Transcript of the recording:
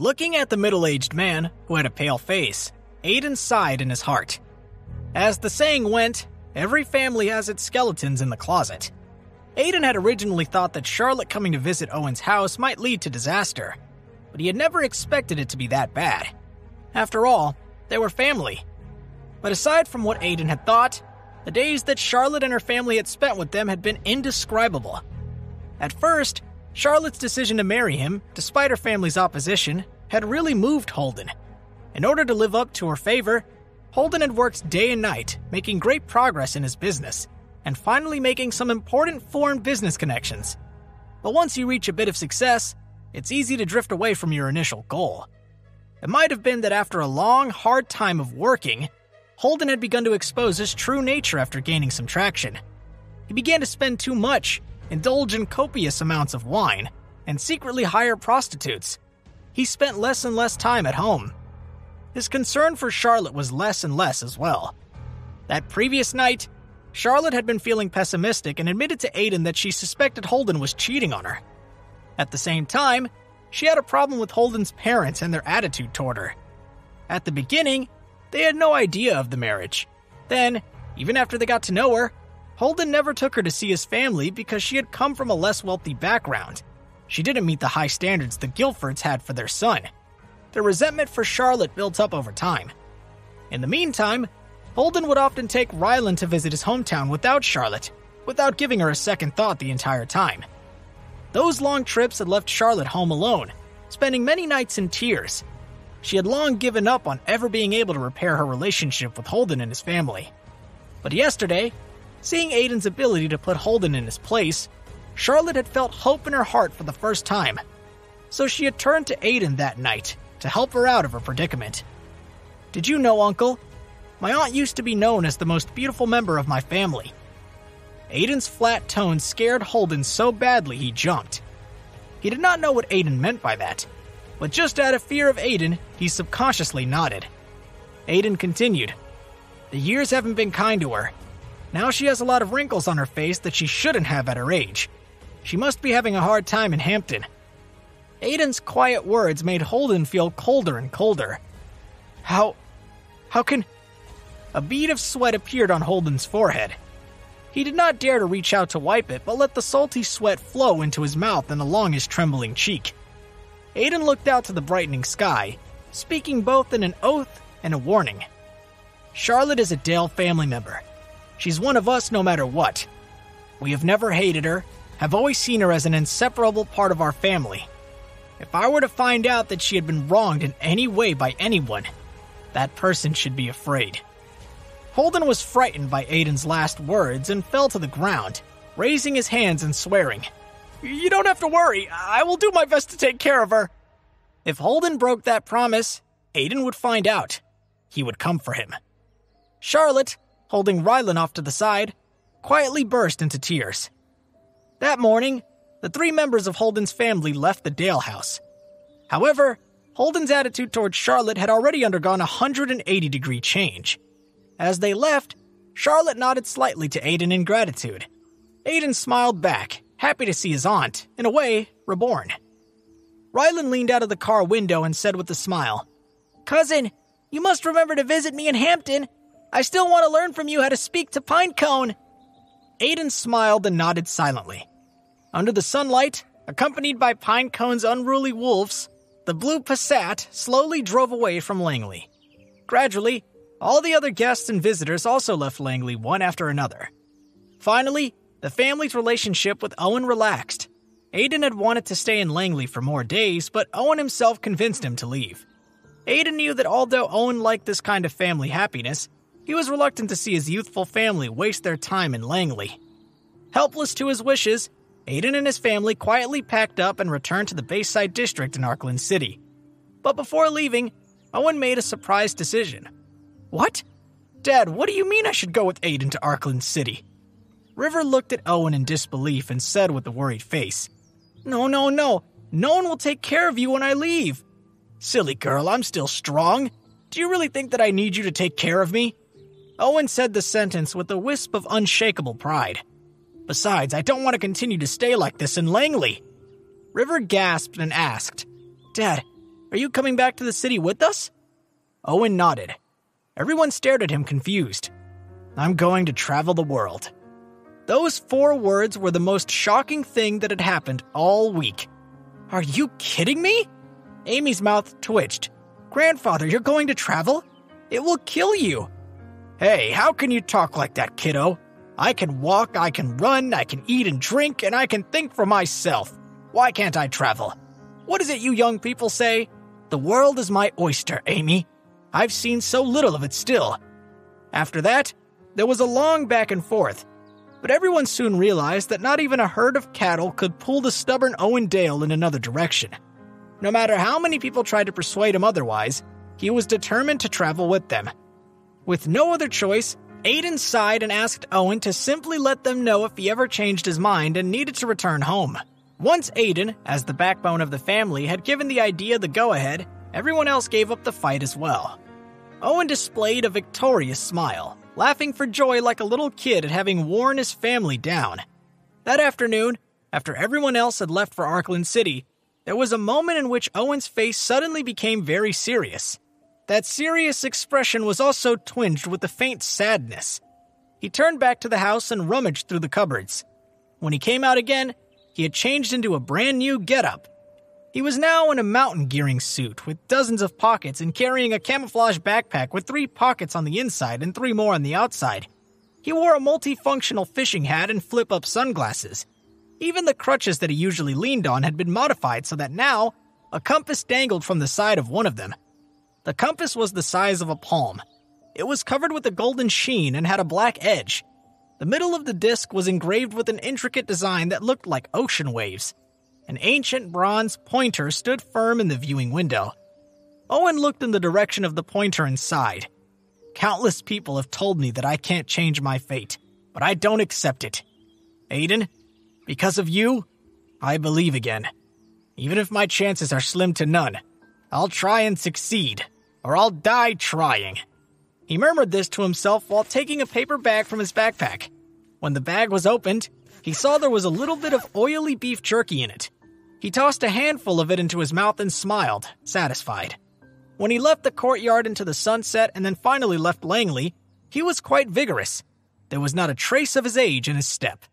Looking at the middle aged man, who had a pale face, Aiden sighed in his heart. As the saying went, every family has its skeletons in the closet. Aiden had originally thought that Charlotte coming to visit Owen's house might lead to disaster, but he had never expected it to be that bad. After all, they were family. But aside from what Aiden had thought, the days that Charlotte and her family had spent with them had been indescribable. At first, Charlotte's decision to marry him, despite her family's opposition, had really moved Holden. In order to live up to her favor, Holden had worked day and night, making great progress in his business, and finally making some important foreign business connections. But once you reach a bit of success, it's easy to drift away from your initial goal. It might have been that after a long, hard time of working, Holden had begun to expose his true nature after gaining some traction. He began to spend too much, indulge in copious amounts of wine, and secretly hire prostitutes. He spent less and less time at home. His concern for Charlotte was less and less as well. That previous night, Charlotte had been feeling pessimistic and admitted to Aiden that she suspected Holden was cheating on her. At the same time, she had a problem with Holden's parents and their attitude toward her. At the beginning, they had no idea of the marriage. Then, even after they got to know her, Holden never took her to see his family because she had come from a less wealthy background. She didn't meet the high standards the Guilfords had for their son. Their resentment for Charlotte built up over time. In the meantime, Holden would often take Ryland to visit his hometown without Charlotte, without giving her a second thought the entire time. Those long trips had left Charlotte home alone, spending many nights in tears. She had long given up on ever being able to repair her relationship with Holden and his family. But yesterday, seeing Aiden's ability to put Holden in his place, Charlotte had felt hope in her heart for the first time. So she had turned to Aiden that night to help her out of her predicament. Did you know, Uncle? My aunt used to be known as the most beautiful member of my family. Aiden's flat tone scared Holden so badly he jumped. He did not know what Aiden meant by that, but just out of fear of Aiden, he subconsciously nodded. Aiden continued, The years haven't been kind to her. Now she has a lot of wrinkles on her face that she shouldn't have at her age. She must be having a hard time in Hampton. Aiden's quiet words made Holden feel colder and colder. How. how can. A bead of sweat appeared on Holden's forehead. He did not dare to reach out to wipe it, but let the salty sweat flow into his mouth and along his trembling cheek. Aiden looked out to the brightening sky, speaking both in an oath and a warning. Charlotte is a Dale family member. She's one of us no matter what. We have never hated her, have always seen her as an inseparable part of our family. If I were to find out that she had been wronged in any way by anyone, that person should be afraid. Holden was frightened by Aiden's last words and fell to the ground, raising his hands and swearing. You don't have to worry. I will do my best to take care of her. If Holden broke that promise, Aiden would find out. He would come for him. Charlotte, holding Rylan off to the side, quietly burst into tears. That morning, the three members of Holden's family left the Dale house. However, Holden's attitude towards Charlotte had already undergone a 180 degree change. As they left, Charlotte nodded slightly to Aiden in gratitude. Aiden smiled back, happy to see his aunt, in a way, reborn. Rylan leaned out of the car window and said with a smile, Cousin, you must remember to visit me in Hampton. I still want to learn from you how to speak to Pinecone. Aiden smiled and nodded silently. Under the sunlight, accompanied by Pinecone's unruly wolves, the blue Passat slowly drove away from Langley. Gradually, all the other guests and visitors also left Langley one after another. Finally, the family's relationship with Owen relaxed. Aiden had wanted to stay in Langley for more days, but Owen himself convinced him to leave. Aiden knew that although Owen liked this kind of family happiness, he was reluctant to see his youthful family waste their time in Langley. Helpless to his wishes, Aiden and his family quietly packed up and returned to the Bayside District in Arkland City. But before leaving, Owen made a surprise decision. What? Dad, what do you mean I should go with Aiden to Arkland City? River looked at Owen in disbelief and said with a worried face, No, no, no. No one will take care of you when I leave. Silly girl, I'm still strong. Do you really think that I need you to take care of me? Owen said the sentence with a wisp of unshakable pride. Besides, I don't want to continue to stay like this in Langley. River gasped and asked, Dad, Are you coming back to the city with us? Owen nodded. Everyone stared at him confused. I'm going to travel the world. Those four words were the most shocking thing that had happened all week. Are you kidding me? Amy's mouth twitched. Grandfather, you're going to travel? It will kill you. Hey, how can you talk like that, kiddo? I can walk, I can run, I can eat and drink, and I can think for myself. Why can't I travel? What is it you young people say? The world is my oyster, Amy. I've seen so little of it still. After that, there was a long back and forth, but everyone soon realized that not even a herd of cattle could pull the stubborn Owen Dale in another direction. No matter how many people tried to persuade him otherwise, he was determined to travel with them. With no other choice, Aiden sighed and asked Owen to simply let them know if he ever changed his mind and needed to return home. Once Aiden, as the backbone of the family, had given the idea the go ahead, everyone else gave up the fight as well. Owen displayed a victorious smile, laughing for joy like a little kid at having worn his family down. That afternoon, after everyone else had left for Arkland City, there was a moment in which Owen's face suddenly became very serious. That serious expression was also twinged with a faint sadness. He turned back to the house and rummaged through the cupboards. When he came out again, he had changed into a brand new getup. He was now in a mountain gearing suit with dozens of pockets and carrying a camouflage backpack with three pockets on the inside and three more on the outside. He wore a multifunctional fishing hat and flip up sunglasses. Even the crutches that he usually leaned on had been modified so that now a compass dangled from the side of one of them. The compass was the size of a palm. It was covered with a golden sheen and had a black edge. The middle of the disc was engraved with an intricate design that looked like ocean waves. An ancient bronze pointer stood firm in the viewing window. Owen looked in the direction of the pointer and sighed. Countless people have told me that I can't change my fate, but I don't accept it. Aiden, because of you, I believe again. Even if my chances are slim to none, I'll try and succeed, or I'll die trying. He murmured this to himself while taking a paper bag from his backpack. When the bag was opened, he saw there was a little bit of oily beef jerky in it. He tossed a handful of it into his mouth and smiled, satisfied. When he left the courtyard into the sunset and then finally left Langley, he was quite vigorous. There was not a trace of his age in his step.